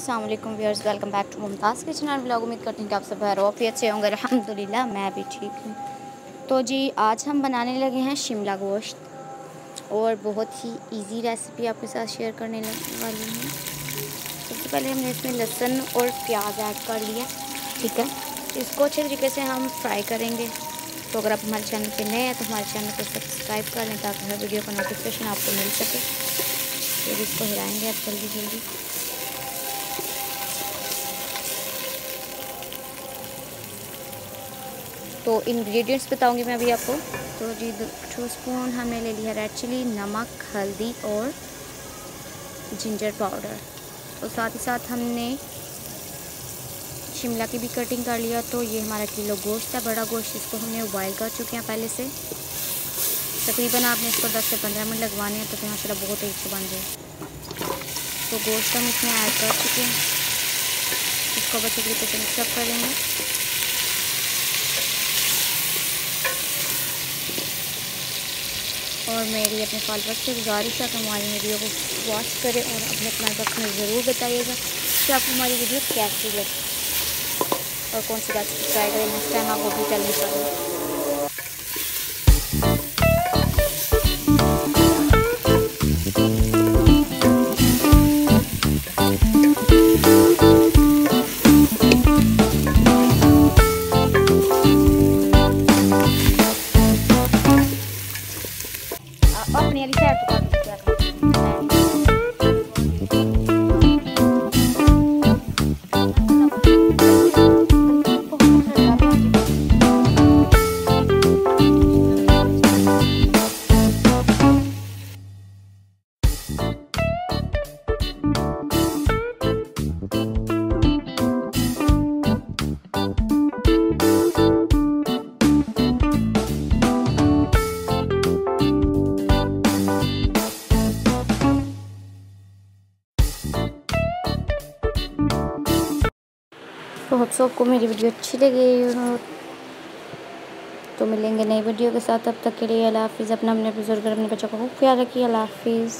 अस्सलाम वालेकुम viewers welcome back to Mumtaz के चैनल ब्लॉग उम्मीद करती हूँ कि आप सब खैर अच्छे होंगे। अल्हम्दुलिल्लाह, मैं भी ठीक हूँ। तो जी, आज हम बनाने लगे हैं शिमला गोश्त। और बहुत ही इजी रेसिपी आपके साथ शेयर करने वाली हूँ। सबसे पहले हमने इसमें लहसुन और प्याज ऐड कर लिया, ठीक है? इसको अच्छे तरीके से हम फ्राई करेंगे। तो अगर आप हमारे चैनल पर नए हैं तो हमारे चैनल को सब्सक्राइब कर लें, ताकि हर वीडियो का नोटिफिकेशन आपको मिल सके। फिर इसको हिलाएँगे आप जल्दी जल्दी तो इंग्रेडिएंट्स बताऊँगी मैं अभी आपको। तो जी टू स्पून हमने ले लिया रेड चिली नमक, हल्दी और जिंजर पाउडर तो साथ ही साथ हमने शिमला की भी कटिंग कर लिया तो ये हमारा किलो गोश्त है, बड़ा गोश्त, इसको हमने बॉयल कर चुके हैं पहले से। तकरीबन आपने इसको 10 से 15 मिनट लगवाने हैं तो फिर माशा बहुत अच्छे बन जाए तो गोश्त हम इसमें ऐड कर चुके हैं। इसको अच्छे तरीके से मिक्सअप करेंगे। और मेरी अपने फॉलोअर्स से गुजारिश है कि हमारी वीडियो को वॉच करें और अपने अपना में ज़रूर बताइएगा कि आपको हमारी वीडियो कैसी लगे। और कौन सी बात ट्राई करें नेक्स्ट टाइम आप वो भी टेल नहीं अपनी तो होप सो आपको मेरी वीडियो अच्छी लगी तो मिलेंगे नई वीडियो के साथ अब तक के लिए अला हाफिज़। अपना अपने बुज़ुर्ग अपने बच्चों को खूब ख्याल रखिए अला हाफिज़।